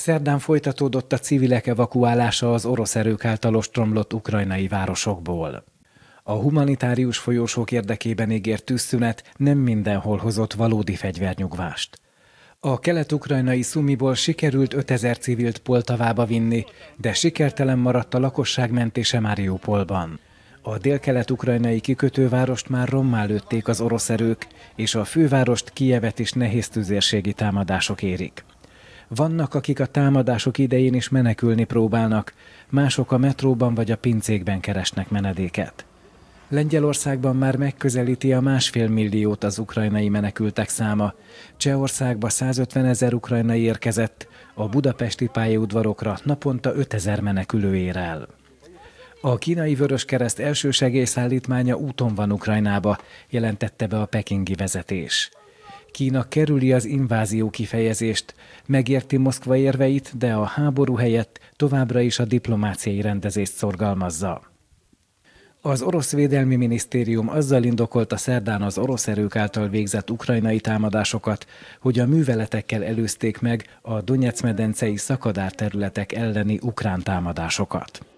Szerdán folytatódott a civilek evakuálása az orosz erők által ostromlott ukrajnai városokból. A humanitárius folyósok érdekében ígért tűzszünet nem mindenhol hozott valódi fegyvernyugvást. A kelet-ukrajnai Szumiból sikerült 5000 civilt Poltavába vinni, de sikertelen maradt a lakosság mentése Mariupolban. A délkelet-ukrajnai kikötővárost már rommá lőtték az orosz erők, és a fővárost Kijevet is nehéz tüzérségi támadások érik. Vannak, akik a támadások idején is menekülni próbálnak, mások a metróban vagy a pincékben keresnek menedéket. Lengyelországban már megközelíti a másfél milliót az ukrajnai menekültek száma. Csehországba 150 ezer ukrajnai érkezett, a budapesti pályaudvarokra naponta 5 ezer menekülő ér el. A kínai Vörös-kereszt első segélyszállítmánya úton van Ukrajnába, jelentette be a pekingi vezetés. Kína kerüli az invázió kifejezést, megérti Moszkva érveit, de a háború helyett továbbra is a diplomáciai rendezést szorgalmazza. Az orosz védelmi minisztérium azzal indokolta szerdán az orosz erők által végzett ukrajnai támadásokat, hogy a műveletekkel előzték meg a Donetsz medencei szakadár területek elleni ukrán támadásokat.